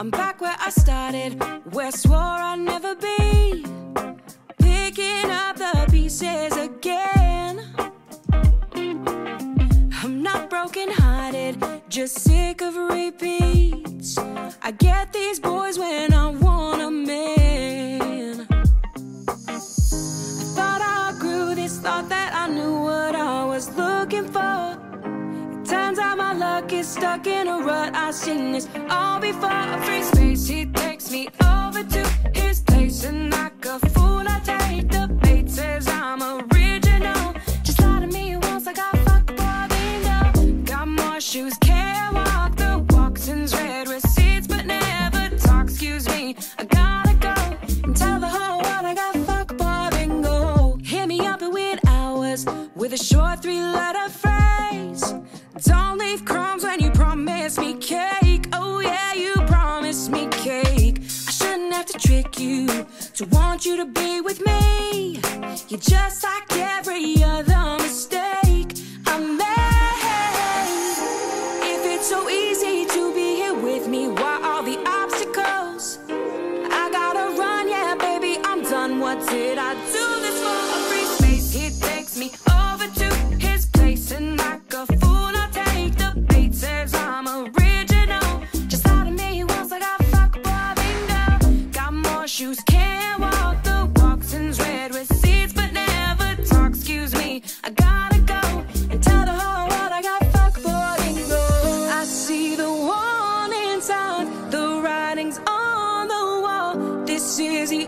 I'm back where I started, where I swore I'd never be. Picking up the pieces again. I'm not broken hearted, just sick of repeats. I get these boys when I want a man. I thought I grew this thought that I knew what I was looking for. Turns out my luck is stuck in a rut. I've seen this all before. With a short three-letter phrase. Don't leave crumbs when you promise me cake. Oh yeah, you promised me cake. I shouldn't have to trick you to want you to be with me. You're just like every other mistake I made. If it's so easy to be here with me, why all the obstacles? I gotta run, yeah, baby, I'm done. What did I shoes, can't walk the walks and red receipts, but never talk. Excuse me, I gotta go and tell the whole world I got fuck boy bingo. I see the warning signs, the writings on the wall. This is the